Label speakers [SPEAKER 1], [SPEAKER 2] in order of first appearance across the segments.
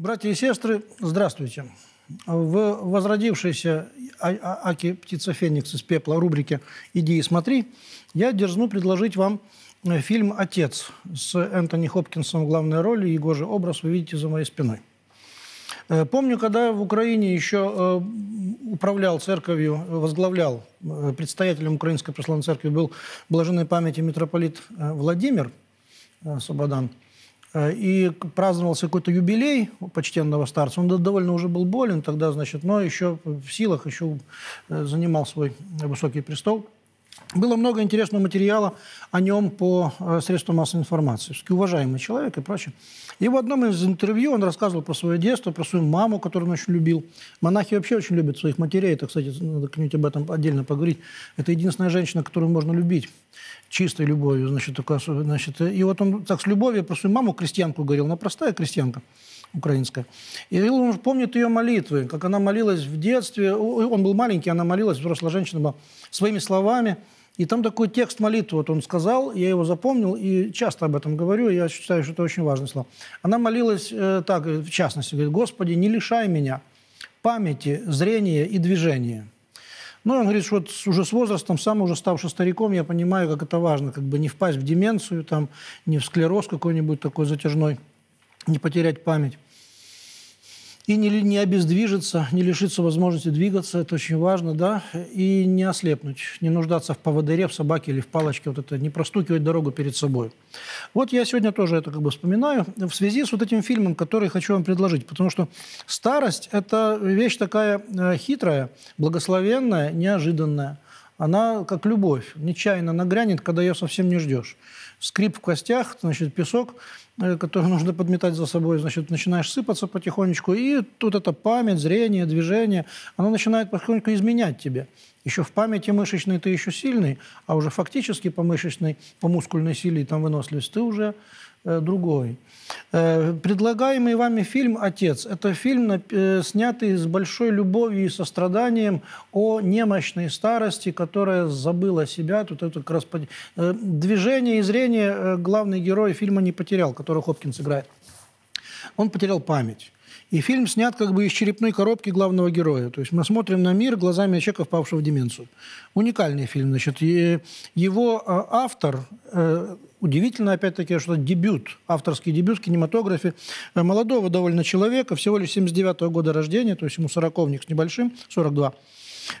[SPEAKER 1] Братья и сестры, здравствуйте. В возродившейся а-, а-, Аки «Птица Феникс» из пепла рубрике «Иди и смотри» я дерзну предложить вам э, фильм «Отец» с Энтони Хопкинсом в главной роли. Его же образ вы видите за моей спиной. Э, помню, когда в Украине еще э, управлял церковью, возглавлял, предстоятелем Украинской православной церкви был блаженной памяти митрополит Владимир Э, и праздновался какой-то юбилей почтенного старца. Он довольно уже был болен тогда, значит, но еще в силах, еще э, занимал свой высокий престол. Было много интересного материала о нем по э, средствам массовой информации. Уважаемый человек и прочее. И в одном из интервью он рассказывал про свое детство, про свою маму, которую он очень любил. Монахи вообще очень любят своих матерей. Это, кстати, надо как-нибудь об этом отдельно поговорить. Это единственная женщина, которую можно любить чистой любовью, значит, такой значит. И вот он так с любовью про свою маму, крестьянку говорил, она простая крестьянка украинская. И он помнит ее молитвы, как она молилась в детстве. Он был маленький, она молилась, взрослая женщина была, своими словами. И там такой текст молитвы, вот он сказал, я его запомнил, и часто об этом говорю, я считаю, что это очень важное слово. Она молилась э, так, в частности, говорит, «Господи, не лишай меня памяти, зрения и движения». Ну, он говорит, что вот уже с возрастом, сам уже ставший стариком, я понимаю, как это важно, как бы не впасть в деменцию, там, не в склероз какой-нибудь такой затяжной, не потерять память и не, не обездвижиться, не лишиться возможности двигаться, это очень важно, да, и не ослепнуть, не нуждаться в поводыре, в собаке или в палочке, вот это, не простукивать дорогу перед собой. Вот я сегодня тоже это как бы вспоминаю в связи с вот этим фильмом, который хочу вам предложить, потому что старость – это вещь такая э, хитрая, благословенная, неожиданная. Она, как любовь, нечаянно нагрянет, когда ее совсем не ждешь. Скрип в костях, значит, песок – Э, который нужно подметать за собой, значит, начинаешь сыпаться потихонечку, и тут эта память, зрение, движение, оно начинает потихоньку изменять тебе. Еще в памяти мышечной ты еще сильный, а уже фактически по мышечной, по мускульной силе и там выносливость ты уже другой. Э, предлагаемый вами фильм «Отец» – это фильм, э, снятый с большой любовью и состраданием о немощной старости, которая забыла себя. Тут это как раз движение и зрение главный герой фильма не потерял, который Хопкинс играет. Он потерял память. И фильм снят как бы из черепной коробки главного героя. То есть мы смотрим на мир глазами человека, впавшего в деменцию. Уникальный фильм. Значит, его автор удивительно, опять-таки, что дебют, авторский дебют в кинематографе э, молодого довольно человека, всего лишь 79 -го года рождения, то есть ему сороковник с небольшим, 42,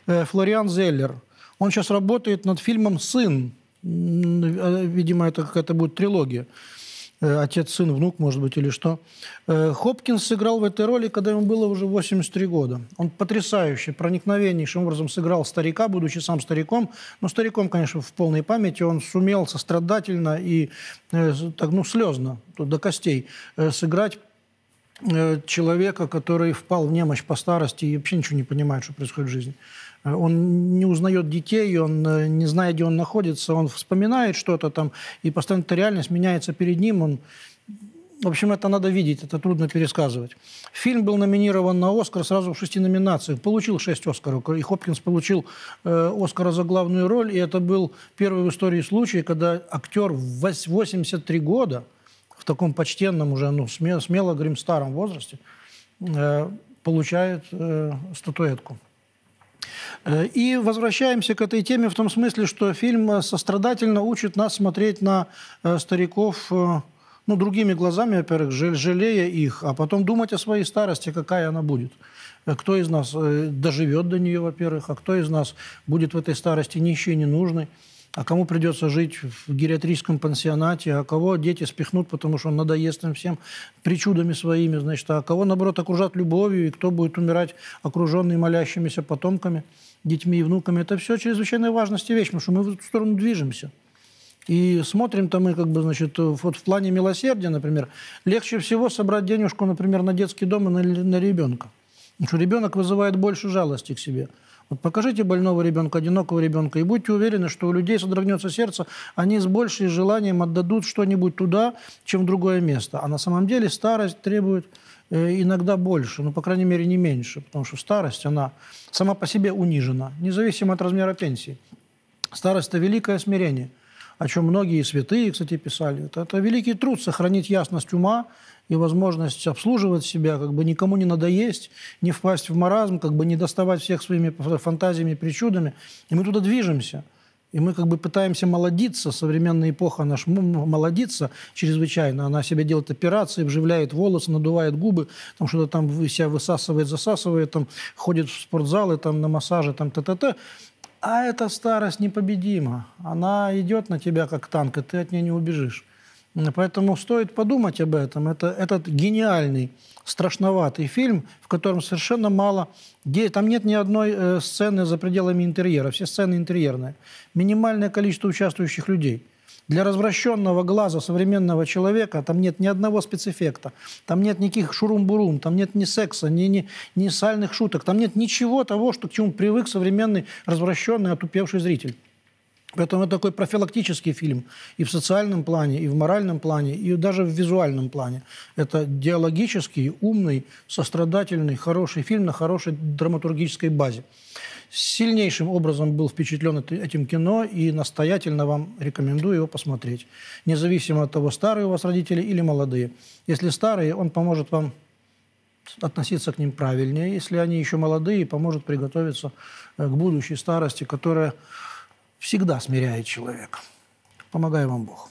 [SPEAKER 1] э, Флориан Зеллер. Он сейчас работает над фильмом «Сын». Э, видимо, это какая-то будет трилогия. Э, отец, сын, внук, может быть, или что. Э, Хопкинс сыграл в этой роли, когда ему было уже 83 года. Он потрясающе, проникновеннейшим образом сыграл старика, будучи сам стариком. Но стариком, конечно, в полной памяти он сумел сострадательно и э, так, ну, слезно, до костей, сыграть человека, который впал в немощь по старости и вообще ничего не понимает, что происходит в жизни. Он не узнает детей, он э, не знает, где он находится, он вспоминает что-то там, и постоянно эта реальность меняется перед ним. Он... В общем, это надо видеть, это трудно пересказывать. Фильм был номинирован на «Оскар» сразу в шести номинациях. Получил шесть «Оскаров». И Хопкинс получил э, «Оскара» за главную роль. И это был первый в истории случай, когда актер в 83 года, таком почтенном уже, ну, смело, смело говорим, старом возрасте, э, получает э, статуэтку. Э, и возвращаемся к этой теме в том смысле, что фильм э, сострадательно учит нас смотреть на э, стариков ну, другими глазами, во-первых, жалея их, а потом думать о своей старости, какая она будет. Кто из нас доживет до нее, во-первых, а кто из нас будет в этой старости нищий и ненужный а кому придется жить в гериатрическом пансионате, а кого дети спихнут, потому что он надоест им всем причудами своими, значит, а кого, наоборот, окружат любовью, и кто будет умирать окруженный молящимися потомками, детьми и внуками. Это все чрезвычайной важности вещь, потому что мы в эту сторону движемся. И смотрим-то мы, как бы, значит, вот в плане милосердия, например, легче всего собрать денежку, например, на детский дом и на, на ребенка. Потому что ребенок вызывает больше жалости к себе. Вот покажите больного ребенка, одинокого ребенка, и будьте уверены, что у людей содрогнется сердце, они с большим желанием отдадут что-нибудь туда, чем в другое место. А на самом деле старость требует э, иногда больше, ну, по крайней мере, не меньше, потому что старость, она сама по себе унижена, независимо от размера пенсии. Старость – это великое смирение, о чем многие святые, кстати, писали. Это, это великий труд – сохранить ясность ума и возможность обслуживать себя, как бы никому не надоесть, не впасть в маразм, как бы не доставать всех своими фантазиями, причудами. И мы туда движемся. И мы как бы пытаемся молодиться, современная эпоха наш молодится чрезвычайно. Она себе делает операции, вживляет волосы, надувает губы, там что-то там себя высасывает, засасывает, там ходит в спортзалы, там на массаже, там т-т-т. А эта старость непобедима. Она идет на тебя как танк, и ты от нее не убежишь. Поэтому стоит подумать об этом. Это этот гениальный, страшноватый фильм, в котором совершенно мало... Там нет ни одной э, сцены за пределами интерьера. Все сцены интерьерные. Минимальное количество участвующих людей. Для развращенного глаза современного человека там нет ни одного спецэффекта, там нет никаких шурум-бурум, там нет ни секса, ни, ни, ни сальных шуток, там нет ничего того, что, к чему привык современный развращенный, отупевший зритель. Поэтому это такой профилактический фильм и в социальном плане, и в моральном плане, и даже в визуальном плане. Это диалогический, умный, сострадательный, хороший фильм на хорошей драматургической базе. Сильнейшим образом был впечатлен этим кино и настоятельно вам рекомендую его посмотреть. Независимо от того, старые у вас родители или молодые. Если старые, он поможет вам относиться к ним правильнее. Если они еще молодые, поможет приготовиться э, к будущей старости, которая всегда смиряет человека. Помогай вам Бог.